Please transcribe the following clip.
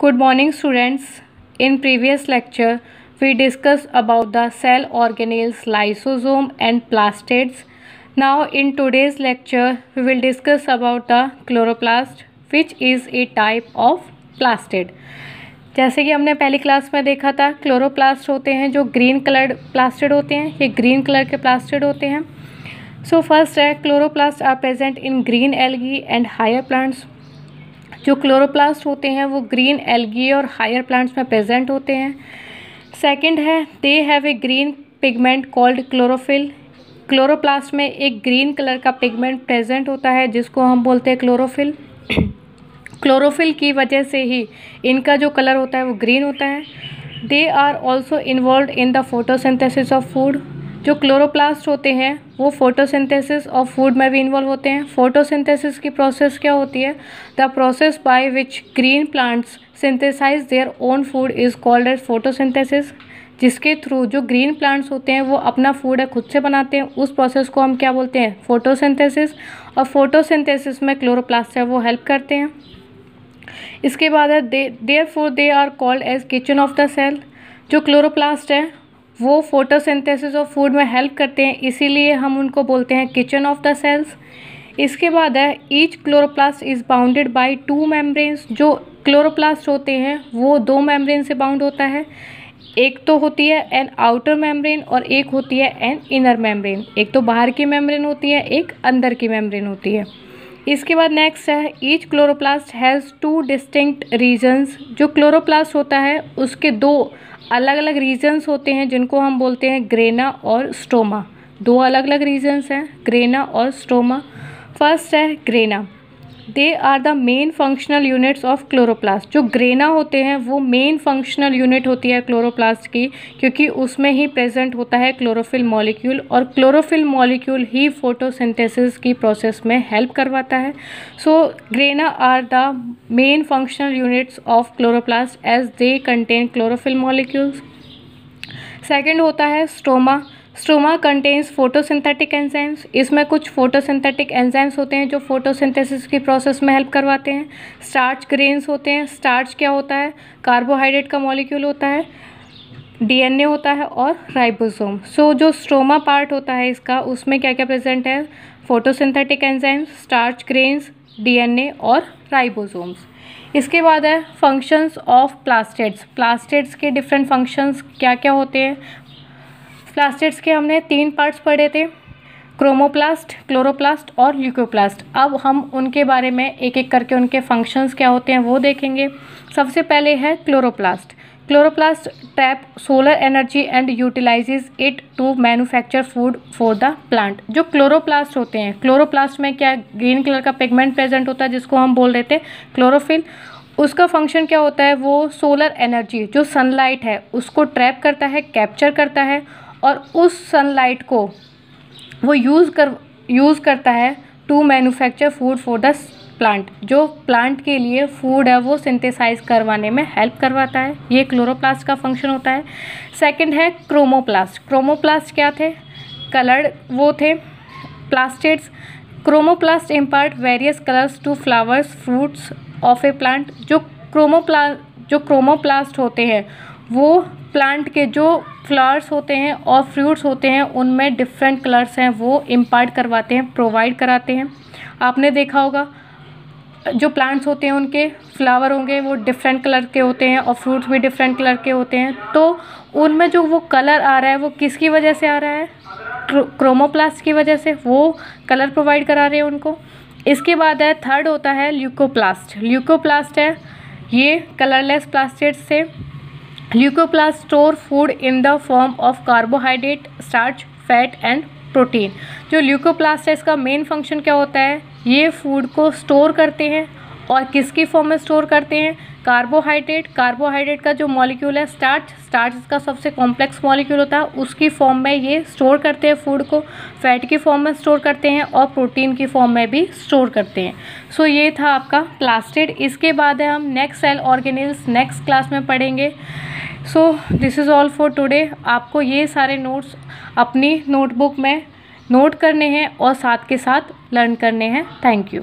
Good morning students in previous lecture we discuss about the cell organelles lysosome and plastids now in today's lecture we will discuss about the chloroplast which is a type of plastid जैसे कि हमने पहली class में देखा था chloroplast होते हैं जो ग्रीन कलर प्लास्टिड होते हैं, ये ग्रीन कलर के प्लास्टिड होते हैं। सो फ़र्स्ट है chloroplast are present in green algae and higher plants जो क्लोरोप्लास्ट होते हैं, वो ग्रीन एल्गी और हायर प्लांट्स में प्रेजेंट होते हैं। सेकंड है they have a green pigment called chlorophyll chloroplast में एक ग्रीन कलर का पिगमेंट प्रेजेंट होता है, जिसको हम बोलते हैं क्लोरोफिल क्लोरोफिल की वजह से ही इनका जो कलर होता है, वो ग्रीन होता है. They are also involve in the photosynthesis of food जो क्लोरोप्लास्ट होते हैं, वो फोटोसिंथेसिस ऑफ़ फ़ूड में भी इन्वॉल्व होते हैं। फोटोसिंथेसिस की प्रोसेस क्या होती है? The process by which green plants synthesize their own food is called as photosynthesis जिसके थ्रू जो ग्रीन प्लांट्स होते हैं, वो अपना फ़ूड है, खुद से बनाते हैं। उस प्रोसेस को हम क्या बोलते हैं? फोटोसिंथेसिस और फोटोसिंथेसिस में क्लोरोप्लास्ट है, वो हेल्प करते हैं। इसके बाद है therefore they are called as kitchen of the cell जो क्लोरोप्लास्ट है वो फोटोसिंथेसिस ऑफ़ फ़ूड में हेल्प करते हैं, इसीलिए हम उनको बोलते हैं किचन ऑफ़ द सेल्स इसके बाद है each chloroplast is bounded by two membranes जो क्लोरोप्लास्ट होते हैं, वो दो मेम्ब्रेन से बाउंड होता है. एक तो होती है एन आउटर मेम्ब्रेन और एक होती है एन इनर मेम्ब्रेन एक तो बाहर की मेम्ब्रेन होती है, एक अंदर की मेम्ब्रेन होती है. इसके बाद नेक्स्ट है each chloroplast has two distinct regions जो क्लोरोप्लास्ट होता है, उसके दो अलग अलग रीजन्स होते हैं, जिनको हम बोलते हैं ग्रेना और स्टोमा दो अलग अलग रीजन्स हैं ग्रेना और स्टोमा फ़र्स्ट है grana they are the main functional units of chloroplast जो ग्रेना होते हैं, वो मेन फंक्शनल यूनिट होती है क्लोरोप्लास्ट की, क्योंकि उसमें ही प्रेजेंट होता है क्लोरोफिल मॉलिक्यूल और क्लोरोफिल मॉलिक्यूल ही फोटोसिंथेसिस की प्रोसेस में हेल्प करवाता है। So grana are the main functional units of chloroplast as they contain chlorophyll molecules second होता है stroma stroma contains photosynthetic enzymes इसमें कुछ फोटोसिंथेटिक एंजाइम्स होते हैं जो फोटोसिंथेसिस की प्रोसेस में हेल्प करवाते हैं। स्टार्च ग्रेन्स होते हैं। स्टार्च क्या होता है? कार्बोहाइड्रेट का मॉलिक्यूल होता है। डीएनए होता है और राइबोसोम सो so, जो स्ट्रोमा पार्ट होता है इसका उसमें क्या क्या प्रेजेंट है photosynthetic enzymes starch grains DNA और राइबोसोम्स इसके बाद है फ़ंक्शंस ऑफ़ प्लास्टेड्स प्लास्टेड्स के डिफरेंट फ़ंक्शंस क्या क्या होते हैं? प्लास्टिड्स के हमने तीन पार्ट्स पढ़े थे क्रोमोप्लास्ट क्लोरोप्लास्ट और ल्यूकोप्लास्ट अब हम उनके बारे में एक एक करके उनके फ़ंक्शंस क्या होते हैं वो देखेंगे। सबसे पहले है chloroplast chloroplast tap solar energy and utilizes it to manufacture food for the plant जो क्लोरोप्लास्ट होते हैं क्लोरोप्लास्ट में क्या ग्रीन कलर का पिगमेंट प्रेजेंट होता है, जिसको हम बोल रहे थे क्लोरोफिल उसका फ़ंक्शन क्या होता है? वो सोलर एनर्जी जो सनलाइट है, उसको ट्रैप करता है कैप्चर करता है और उस सनलाइट को वो यूज़ कर यूज़ करता है to manufacture food for the plant जो प्लांट के लिए फ़ूड है, वो सिंथेसाइज करवाने में हेल्प करवाता है। ये क्लोरोप्लास्ट का फ़ंक्शन होता है। सेकंड है क्रोमोप्लास्ट क्रोमोप्लास्ट क्या थे? कलर्ड वो थे plastids chromoplast impart various colours to flowers fruits of a plant जो क्रोमोप्ला जो क्रोमोप्लास्ट होते हैं वो प्लांट के जो फ्लावर्स होते हैं और फ्रूट्स होते हैं, उनमें डिफरेंट कलर्स हैं, वो इम्पार्ट करवाते हैं प्रोवाइड कराते हैं। आपने देखा होगा, जो प्लांट्स होते हैं, उनके फ्लावर होंगे, वो डिफरेंट कलर के होते हैं और फ्रूट्स भी डिफरेंट कलर के होते हैं। तो उनमें जो वो कलर आ रहा है, वो किसकी वजह से आ रहा है? क्रोमोप्लास्ट की वजह से वो कलर प्रोवाइड करा रहे हैं उनको। इसके बाद है थर्ड होता है ल्यूकोप्लास्ट ल्यूकोप्लास्ट है, ये कलरलेस प्लास्टिड से leucoplast store food in the form of carbohydrate starch fat and protein जो ल्यूकोप्लास्ट है इसका मेन फ़ंक्शन क्या होता है? ये फ़ूड को स्टोर करते हैं और किसकी फॉर्म में स्टोर करते हैं? कार्बोहाइड्रेट कार्बोहाइड्रेट का जो मॉलिक्यूल है स्टार्च स्टार्च का सबसे कॉम्प्लेक्स मॉलिक्यूल होता है, उसकी फॉर्म में ये स्टोर करते हैं फ़ूड को। फैट की फॉर्म में स्टोर करते हैं और प्रोटीन की फॉर्म में भी स्टोर करते हैं। सो ये था आपका प्लास्टिड इसके बाद है हम next cell organelles next class में पढ़ेंगे। So this is all for today आपको ये सारे नोट्स अपनी नोटबुक में नोट करने हैं और साथ के साथ लर्न करने हैं. Thank you